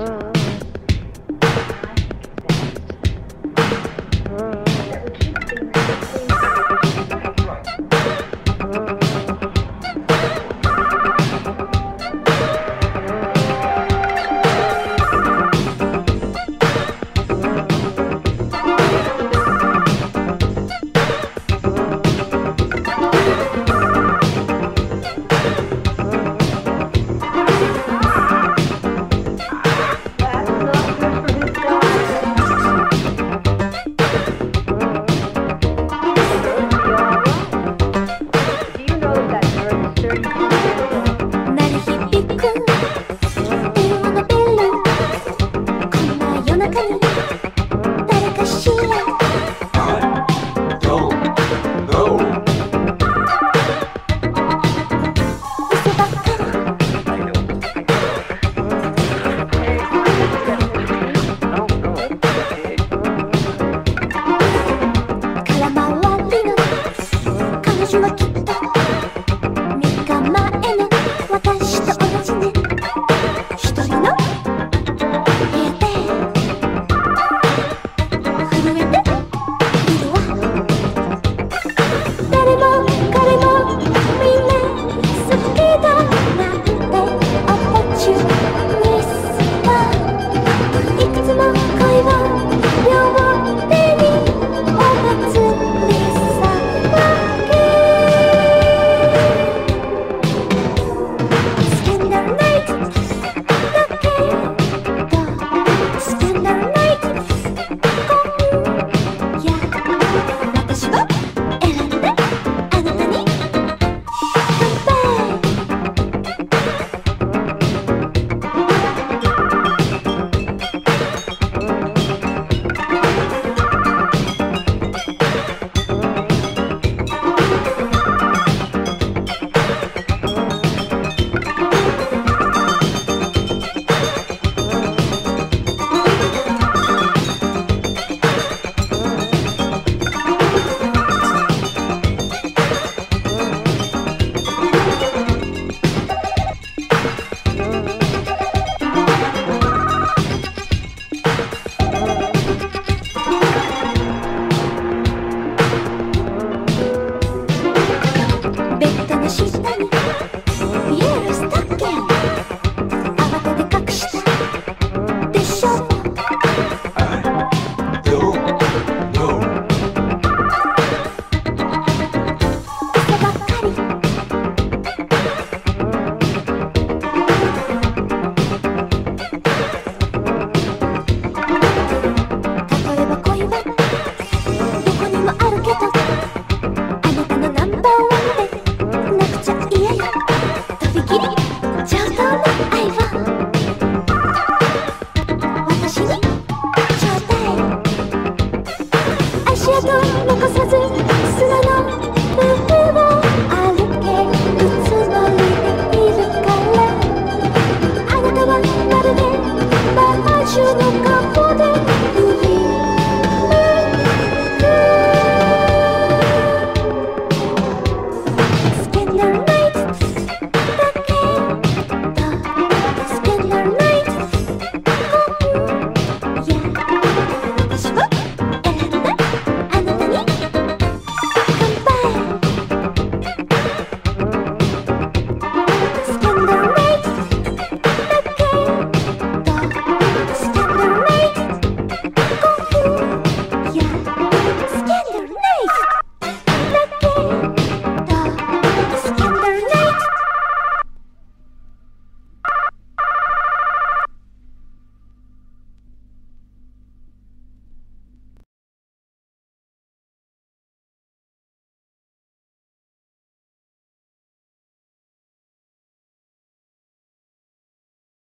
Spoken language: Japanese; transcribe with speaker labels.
Speaker 1: Mm-hmm.
Speaker 2: ベッドの下に